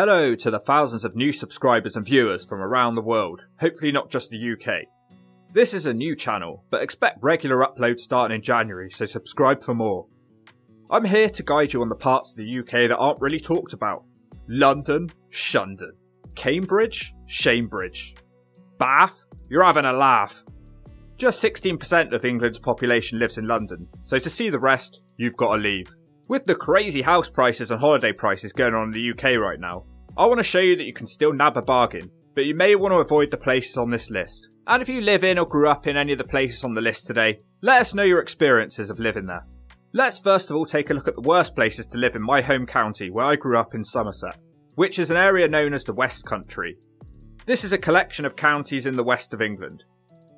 Hello to the thousands of new subscribers and viewers from around the world, hopefully not just the UK. This is a new channel, but expect regular uploads starting in January, so subscribe for more. I'm here to guide you on the parts of the UK that aren't really talked about. London, Shundon. Cambridge, Shamebridge. Bath, you're having a laugh. Just 16% of England's population lives in London, so to see the rest, you've got to leave. With the crazy house prices and holiday prices going on in the UK right now, I want to show you that you can still nab a bargain, but you may want to avoid the places on this list. And if you live in or grew up in any of the places on the list today, let us know your experiences of living there. Let's first of all take a look at the worst places to live in my home county where I grew up in Somerset, which is an area known as the West Country. This is a collection of counties in the west of England,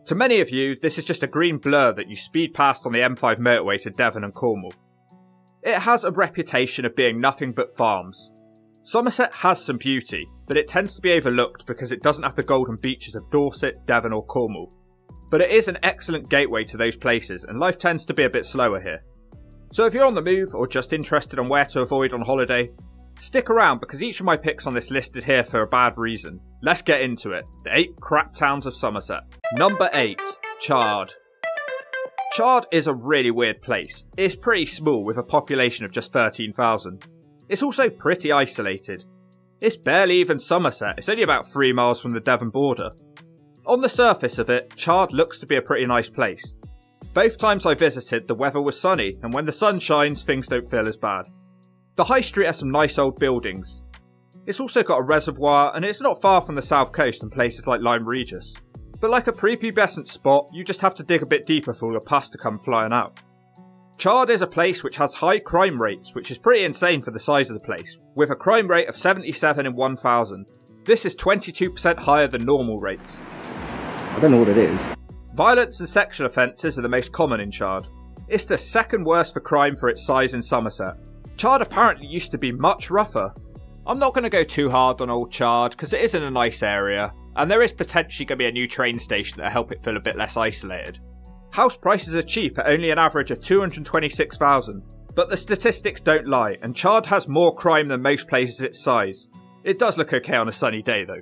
to many of you, this is just a green blur that you speed past on the M5 motorway to Devon and Cornwall. It has a reputation of being nothing but farms. Somerset has some beauty, but it tends to be overlooked because it doesn't have the golden beaches of Dorset, Devon or Cornwall. But it is an excellent gateway to those places and life tends to be a bit slower here. So if you're on the move or just interested on where to avoid on holiday, Stick around because each of my picks on this list is here for a bad reason. Let's get into it. The 8 crap towns of Somerset. Number 8. Chard. Chard is a really weird place. It's pretty small with a population of just 13,000. It's also pretty isolated. It's barely even Somerset, it's only about 3 miles from the Devon border. On the surface of it, Chard looks to be a pretty nice place. Both times I visited, the weather was sunny, and when the sun shines, things don't feel as bad. The high street has some nice old buildings. It's also got a reservoir and it's not far from the south coast and places like Lyme Regis. But like a prepubescent spot, you just have to dig a bit deeper for all the pus to come flying out. Chard is a place which has high crime rates, which is pretty insane for the size of the place, with a crime rate of 77 in 1000. This is 22% higher than normal rates. I don't know what it is. Violence and sexual offences are the most common in Chard. It's the second worst for crime for its size in Somerset, Chard apparently used to be much rougher. I'm not going to go too hard on old Chard because it isn't a nice area, and there is potentially going to be a new train station that'll help it feel a bit less isolated. House prices are cheap at only an average of 226,000, but the statistics don't lie, and Chard has more crime than most places its size. It does look okay on a sunny day though.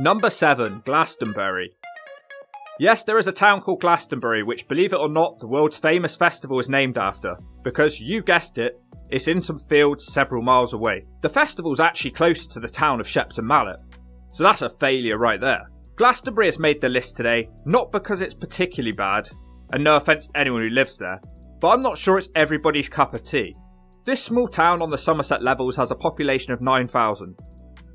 Number 7, Glastonbury. Yes, there is a town called Glastonbury, which, believe it or not, the world's famous festival is named after. Because, you guessed it, it's in some fields several miles away. The festival's actually closer to the town of Shepton Mallet, so that's a failure right there. Glastonbury has made the list today, not because it's particularly bad, and no offence to anyone who lives there, but I'm not sure it's everybody's cup of tea. This small town on the Somerset levels has a population of 9,000.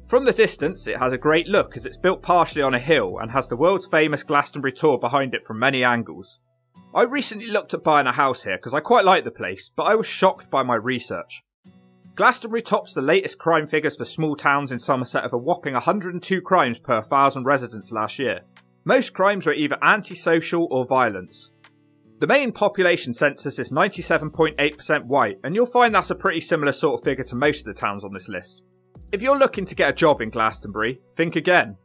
From the distance, it has a great look as it's built partially on a hill and has the world's famous Glastonbury Tor behind it from many angles. I recently looked at buying a house here because I quite like the place, but I was shocked by my research. Glastonbury tops the latest crime figures for small towns in Somerset of a whopping 102 crimes per thousand residents last year. Most crimes were either antisocial or violence. The main population census is 97.8% white, and you'll find that's a pretty similar sort of figure to most of the towns on this list. If you're looking to get a job in Glastonbury, think again.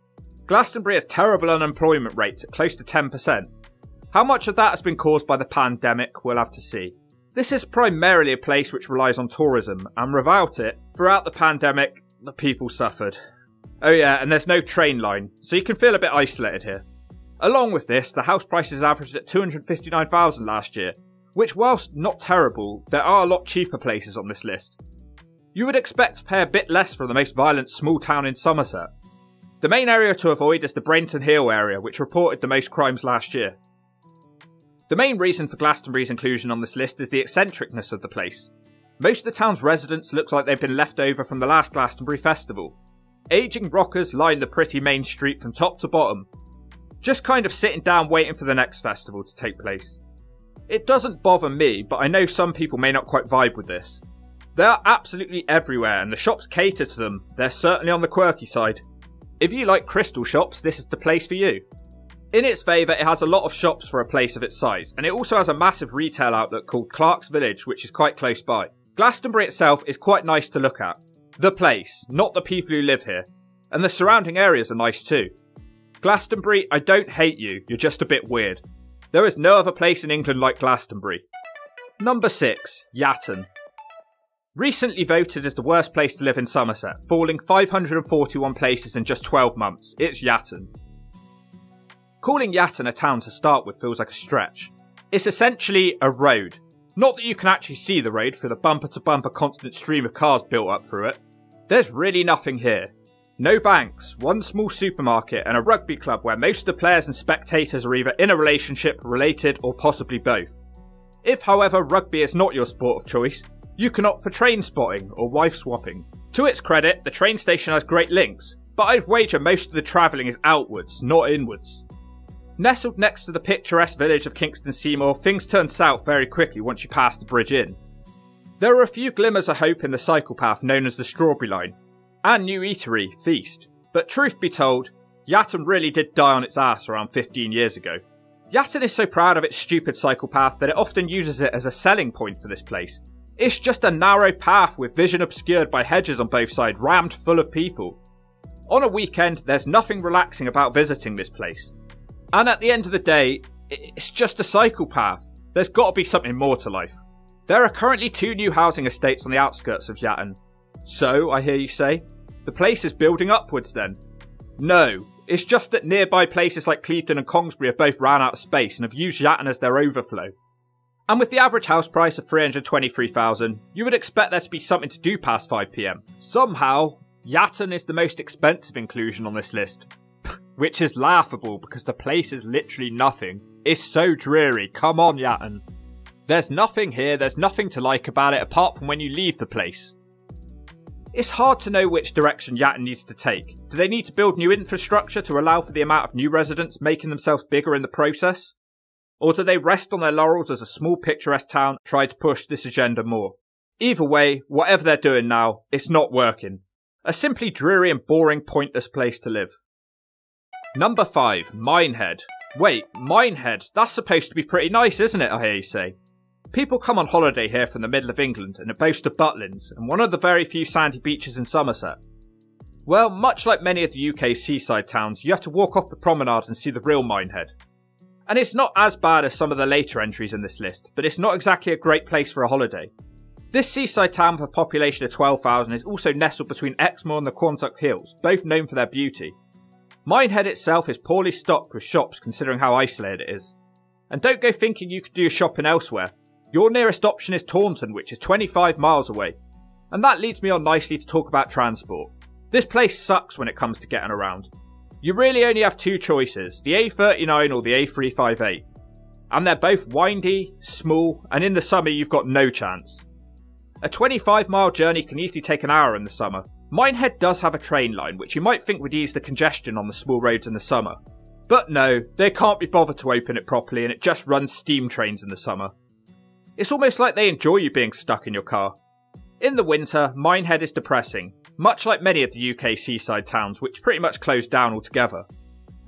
Glastonbury has terrible unemployment rates at close to 10%, how much of that has been caused by the pandemic, we'll have to see. This is primarily a place which relies on tourism, and without it, throughout the pandemic, the people suffered. Oh yeah, and there's no train line, so you can feel a bit isolated here. Along with this, the house prices averaged at 259,000 last year, which whilst not terrible, there are a lot cheaper places on this list. You would expect to pay a bit less for the most violent small town in Somerset. The main area to avoid is the Brenton Hill area, which reported the most crimes last year. The main reason for Glastonbury's inclusion on this list is the eccentricness of the place. Most of the town's residents look like they've been left over from the last Glastonbury festival. Aging rockers line the pretty main street from top to bottom, just kind of sitting down waiting for the next festival to take place. It doesn't bother me, but I know some people may not quite vibe with this. They are absolutely everywhere and the shops cater to them, they're certainly on the quirky side. If you like crystal shops, this is the place for you. In its favour, it has a lot of shops for a place of its size, and it also has a massive retail outlet called Clarks Village, which is quite close by. Glastonbury itself is quite nice to look at. The place, not the people who live here. And the surrounding areas are nice too. Glastonbury, I don't hate you, you're just a bit weird. There is no other place in England like Glastonbury. Number 6, Yatton. Recently voted as the worst place to live in Somerset, falling 541 places in just 12 months. It's Yatton. Calling Yatton a town to start with feels like a stretch. It's essentially a road. Not that you can actually see the road for the bumper to bumper constant stream of cars built up through it. There's really nothing here. No banks, one small supermarket, and a rugby club where most of the players and spectators are either in a relationship, related, or possibly both. If, however, rugby is not your sport of choice, you can opt for train spotting or wife swapping. To its credit, the train station has great links, but I'd wager most of the travelling is outwards, not inwards. Nestled next to the picturesque village of Kingston Seymour, things turn south very quickly once you pass the bridge in. There are a few glimmers of hope in the cycle path known as the Strawberry Line, and new eatery, Feast. But truth be told, Yatton really did die on its ass around 15 years ago. Yatton is so proud of its stupid cycle path that it often uses it as a selling point for this place. It's just a narrow path with vision obscured by hedges on both sides, rammed full of people. On a weekend, there's nothing relaxing about visiting this place. And at the end of the day, it's just a cycle path. There's got to be something more to life. There are currently two new housing estates on the outskirts of Yatton. So, I hear you say, the place is building upwards then? No, it's just that nearby places like Clevedon and Congresbury have both ran out of space and have used Yatton as their overflow. And with the average house price of 323,000, you would expect there to be something to do past 5pm. Somehow, Yatton is the most expensive inclusion on this list. Which is laughable because the place is literally nothing. It's so dreary, come on Yatton. There's nothing here, there's nothing to like about it apart from when you leave the place. It's hard to know which direction Yatton needs to take. Do they need to build new infrastructure to allow for the amount of new residents making themselves bigger in the process? Or do they rest on their laurels as a small picturesque town try to push this agenda more? Either way, whatever they're doing now, it's not working. A simply dreary and boring pointless place to live. Number 5, Minehead. Wait, Minehead? That's supposed to be pretty nice, isn't it, I hear you say? People come on holiday here from the middle of England and it boasts of Butlins and one of the very few sandy beaches in Somerset. Well, much like many of the UK's seaside towns, you have to walk off the promenade and see the real Minehead. And it's not as bad as some of the later entries in this list, but it's not exactly a great place for a holiday. This seaside town with a population of 12,000 is also nestled between Exmoor and the Quantock Hills, both known for their beauty. Minehead itself is poorly stocked with shops considering how isolated it is. And don't go thinking you could do your shopping elsewhere. Your nearest option is Taunton, which is 25 miles away. And that leads me on nicely to talk about transport. This place sucks when it comes to getting around. You really only have two choices, the A39 or the A358. And they're both windy, small, and in the summer you've got no chance. A 25 mile journey can easily take an hour in the summer, Minehead does have a train line, which you might think would ease the congestion on the small roads in the summer. But no, they can't be bothered to open it properly and it just runs steam trains in the summer. It's almost like they enjoy you being stuck in your car. In the winter, Minehead is depressing, much like many of the UK seaside towns, which pretty much close down altogether.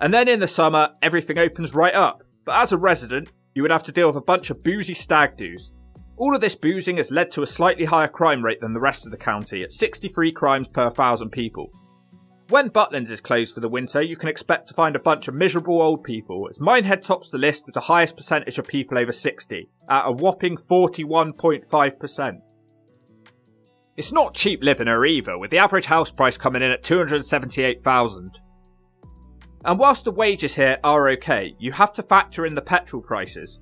And then in the summer, everything opens right up, but as a resident, you would have to deal with a bunch of boozy stag doos, all of this boozing has led to a slightly higher crime rate than the rest of the county at 63 crimes per thousand people. When Butlins is closed for the winter, you can expect to find a bunch of miserable old people, as Minehead tops the list with the highest percentage of people over 60, at a whopping 41.5%. It's not cheap living here either, with the average house price coming in at 278,000. And whilst the wages here are okay, you have to factor in the petrol prices,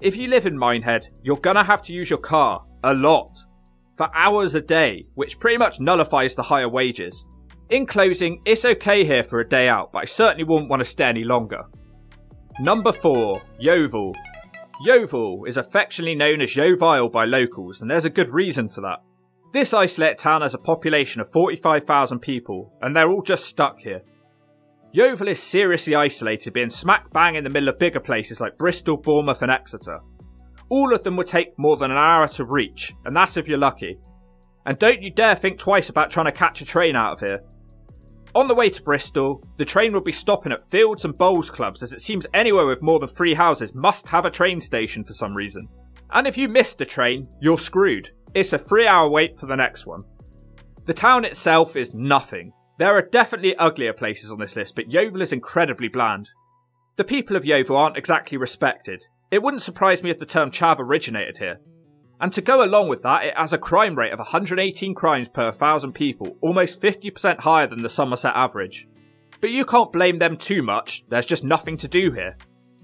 if you live in Minehead, you're gonna have to use your car a lot for hours a day, which pretty much nullifies the higher wages. In closing, it's okay here for a day out, but I certainly wouldn't want to stay any longer. Number 4, Yeovil. Yeovil is affectionately known as Yeovil by locals, and there's a good reason for that. This isolated town has a population of 45,000 people, and they're all just stuck here. Yeovil is seriously isolated, being smack bang in the middle of bigger places like Bristol, Bournemouth, and Exeter. All of them would take more than an hour to reach, and that's if you're lucky. And don't you dare think twice about trying to catch a train out of here. On the way to Bristol, the train will be stopping at Fields and Bowls clubs as it seems anywhere with more than three houses must have a train station for some reason. And if you miss the train, you're screwed. It's a three hour wait for the next one. The town itself is nothing. There are definitely uglier places on this list, but Yeovil is incredibly bland. The people of Yeovil aren't exactly respected. It wouldn't surprise me if the term chav originated here. And to go along with that, it has a crime rate of 118 crimes per 1,000 people, almost 50% higher than the Somerset average. But you can't blame them too much, there's just nothing to do here.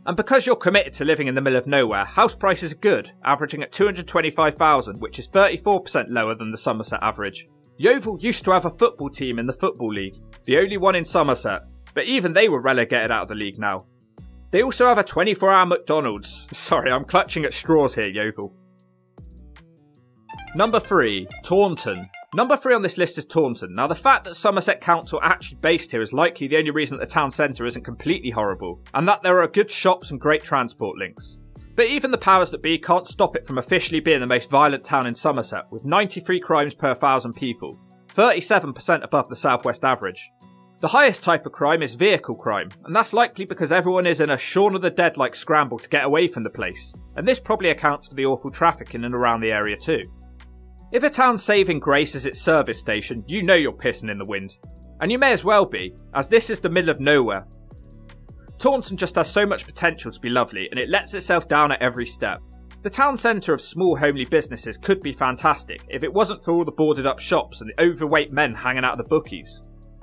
And because you're committed to living in the middle of nowhere, house prices are good, averaging at 225,000, which is 34% lower than the Somerset average. Yeovil used to have a football team in the Football League, the only one in Somerset, but even they were relegated out of the league now. They also have a 24 hour McDonald's. Sorry, I'm clutching at straws here, Yeovil. Number 3, Taunton. Number 3 on this list is Taunton. Now, the fact that Somerset Council are actually based here is likely the only reason that the town centre isn't completely horrible, and that there are good shops and great transport links. But even the powers that be can't stop it from officially being the most violent town in Somerset, with 93 crimes per thousand people, 37% above the southwest average. The highest type of crime is vehicle crime, and that's likely because everyone is in a Shaun of the Dead like scramble to get away from the place, and this probably accounts for the awful traffic in and around the area too. If a town's saving grace is its service station, you know you're pissing in the wind. And you may as well be, as this is the middle of nowhere. Taunton just has so much potential to be lovely, and it lets itself down at every step. The town centre of small homely businesses could be fantastic if it wasn't for all the boarded up shops and the overweight men hanging out of the bookies.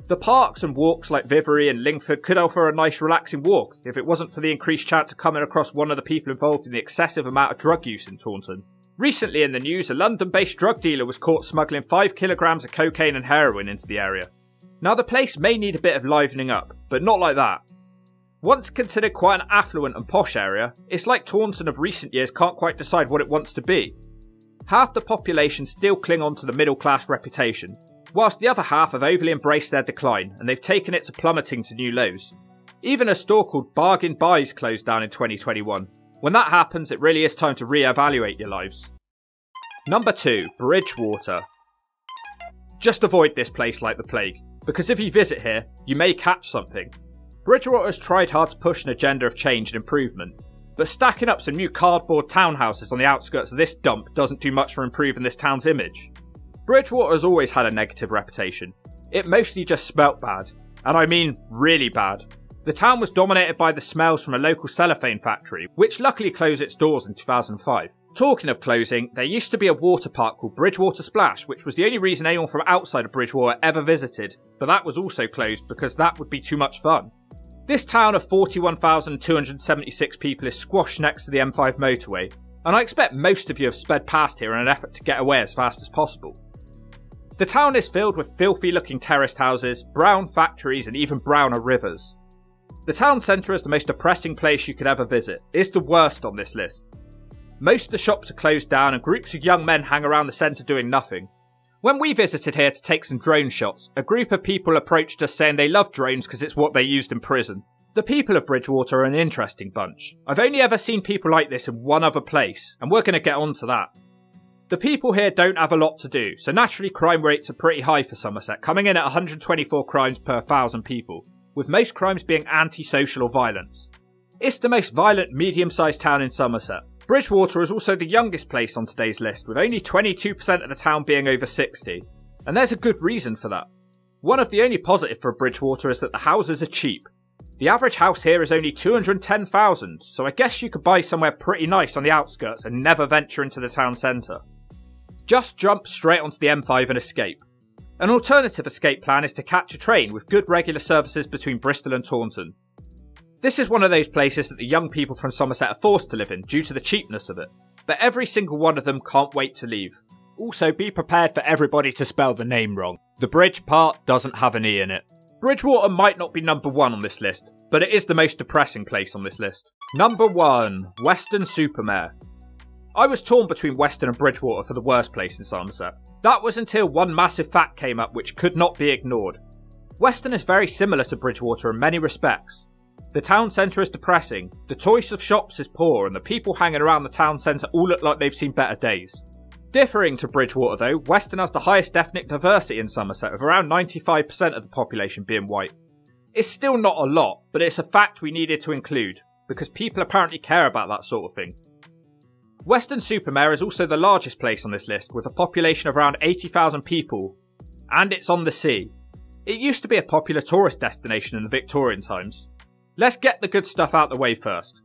The parks and walks like Vivary and Lingford could offer a nice relaxing walk if it wasn't for the increased chance of coming across one of the people involved in the excessive amount of drug use in Taunton. Recently in the news, a London based drug dealer was caught smuggling 5 kilograms of cocaine and heroin into the area. Now, the place may need a bit of livening up, but not like that. Once considered quite an affluent and posh area, it's like Taunton of recent years can't quite decide what it wants to be. Half the population still cling on to the middle class reputation, whilst the other half have overly embraced their decline and they've taken it to plummeting to new lows. Even a store called Bargain Buys closed down in 2021, when that happens, it really is time to re-evaluate your lives. Number 2. Bridgwater. Just avoid this place like the plague, because if you visit here, you may catch something. Bridgwater has tried hard to push an agenda of change and improvement, but stacking up some new cardboard townhouses on the outskirts of this dump doesn't do much for improving this town's image. Bridgwater has always had a negative reputation. It mostly just smelt bad, and I mean really bad. The town was dominated by the smells from a local cellophane factory, which luckily closed its doors in 2005. Talking of closing, there used to be a water park called Bridgwater Splash, which was the only reason anyone from outside of Bridgwater ever visited, but that was also closed because that would be too much fun. This town of 41,276 people is squashed next to the M5 motorway, and I expect most of you have sped past here in an effort to get away as fast as possible. The town is filled with filthy looking terraced houses, brown factories, and even browner rivers. The town centre is the most depressing place you could ever visit. It's the worst on this list. Most of the shops are closed down and groups of young men hang around the centre doing nothing. When we visited here to take some drone shots, a group of people approached us saying they love drones because it's what they used in prison. The people of Bridgwater are an interesting bunch. I've only ever seen people like this in one other place, and we're going to get on to that. The people here don't have a lot to do, so naturally crime rates are pretty high for Somerset, coming in at 124 crimes per thousand people with most crimes being antisocial or violence. It's the most violent medium sized town in Somerset. Bridgwater is also the youngest place on today's list, with only 22% of the town being over 60. And there's a good reason for that. One of the only positive for Bridgwater is that the houses are cheap. The average house here is only 210,000, so I guess you could buy somewhere pretty nice on the outskirts and never venture into the town centre. Just jump straight onto the M5 and escape. An alternative escape plan is to catch a train with good regular services between Bristol and Taunton. This is one of those places that the young people from Somerset are forced to live in due to the cheapness of it, but every single one of them can't wait to leave. Also, be prepared for everybody to spell the name wrong. The bridge part doesn't have an E in it. Bridgwater might not be number one on this list, but it is the most depressing place on this list. Number 1 Weston-super-Mare. I was torn between Weston and Bridgwater for the worst place in Somerset. That was until one massive fact came up which could not be ignored. Weston is very similar to Bridgwater in many respects. The town centre is depressing, the choice of shops is poor, and the people hanging around the town centre all look like they've seen better days. Differing to Bridgwater though, Weston has the highest ethnic diversity in Somerset, with around 95% of the population being white. It's still not a lot, but it's a fact we needed to include, because people apparently care about that sort of thing. Weston-super-Mare is also the largest place on this list, with a population of around 80,000 people, and it's on the sea. It used to be a popular tourist destination in the Victorian times. Let's get the good stuff out the way first.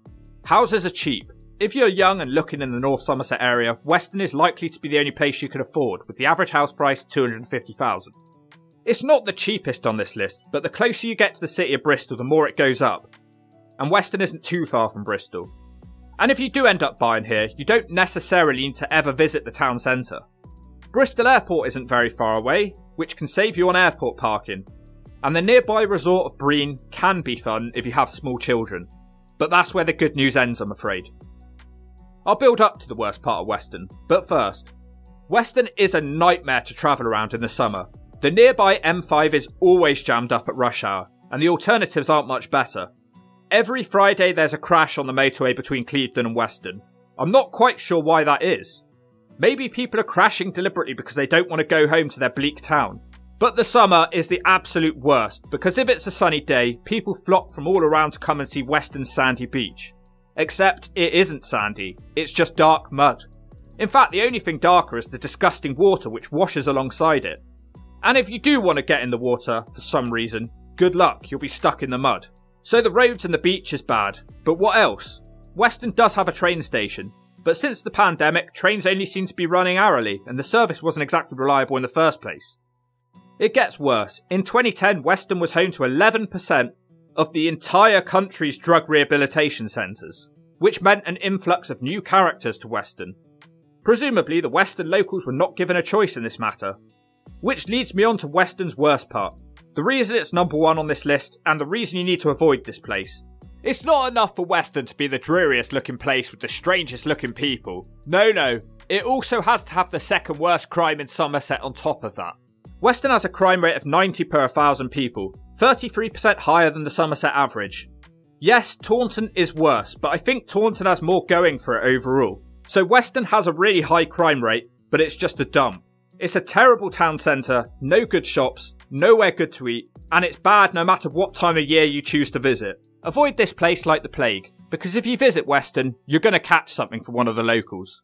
Houses are cheap. If you're young and looking in the North Somerset area, Weston is likely to be the only place you can afford, with the average house price 250,000. It's not the cheapest on this list, but the closer you get to the city of Bristol, the more it goes up. And Weston isn't too far from Bristol. And if you do end up buying here, you don't necessarily need to ever visit the town centre. Bristol Airport isn't very far away, which can save you on airport parking. And the nearby resort of Brean can be fun if you have small children. But that's where the good news ends, I'm afraid. I'll build up to the worst part of Weston, but first. Weston is a nightmare to travel around in the summer. The nearby M5 is always jammed up at rush hour, and the alternatives aren't much better. Every Friday there's a crash on the motorway between Clevedon and Weston. I'm not quite sure why that is. Maybe people are crashing deliberately because they don't want to go home to their bleak town. But the summer is the absolute worst because if it's a sunny day, people flock from all around to come and see Weston's sandy beach. Except it isn't sandy, it's just dark mud. In fact, the only thing darker is the disgusting water which washes alongside it. And if you do want to get in the water for some reason, good luck, you'll be stuck in the mud. So the roads and the beach is bad, but what else? Weston does have a train station, but since the pandemic, trains only seem to be running hourly, and the service wasn't exactly reliable in the first place. It gets worse. In 2010, Weston was home to 11% of the entire country's drug rehabilitation centres, which meant an influx of new characters to Weston. Presumably, the Weston locals were not given a choice in this matter. Which leads me on to Weston's worst part. The reason it's number one on this list, and the reason you need to avoid this place. It's not enough for Weston to be the dreariest looking place with the strangest looking people. No, no. It also has to have the second worst crime in Somerset on top of that. Weston has a crime rate of 90 per 1,000 people, 33% higher than the Somerset average. Yes, Taunton is worse, but I think Taunton has more going for it overall. So Weston has a really high crime rate, but it's just a dump. It's a terrible town centre, no good shops, nowhere good to eat, and it's bad no matter what time of year you choose to visit. Avoid this place like the plague, because if you visit Weston, you're going to catch something from one of the locals.